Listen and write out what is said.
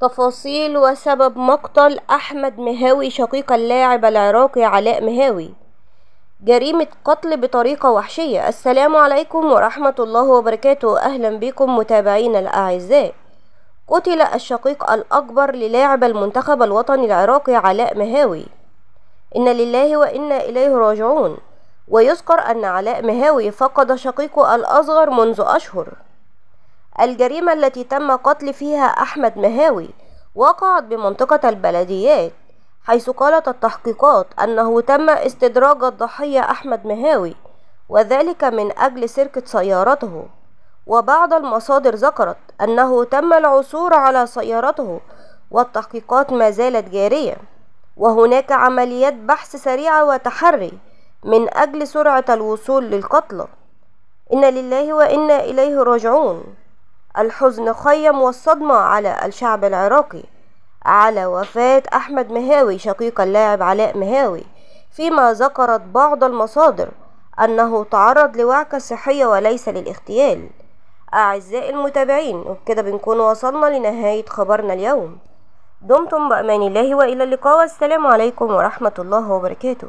تفاصيل وسبب مقتل أحمد مهاوي شقيق اللاعب العراقي علاء مهاوي. جريمة قتل بطريقة وحشية. السلام عليكم ورحمة الله وبركاته. أهلا بكم متابعينا الأعزاء. قتل الشقيق الأكبر للاعب المنتخب الوطني العراقي علاء مهاوي. إن لله وإنا إليه راجعون. ويذكر أن علاء مهاوي فقد شقيقه الأصغر منذ أشهر. الجريمة التي تم قتل فيها أحمد مهاوي وقعت بمنطقة البلديات حيث قالت التحقيقات أنه تم استدراج الضحية أحمد مهاوي وذلك من أجل سرقة سيارته. وبعض المصادر ذكرت أنه تم العثور على سيارته والتحقيقات ما زالت جارية. وهناك عمليات بحث سريعة وتحري من أجل سرعة الوصول للقتلى. إن لله وإنا إليه راجعون. الحزن خيم والصدمة على الشعب العراقي. على وفاة أحمد مهاوي شقيق اللاعب علاء مهاوي فيما ذكرت بعض المصادر أنه تعرض لوعكة صحية وليس للاغتيال. أعزائي المتابعين وبكده بنكون وصلنا لنهاية خبرنا اليوم. دمتم بأمان الله وإلى اللقاء والسلام عليكم ورحمة الله وبركاته.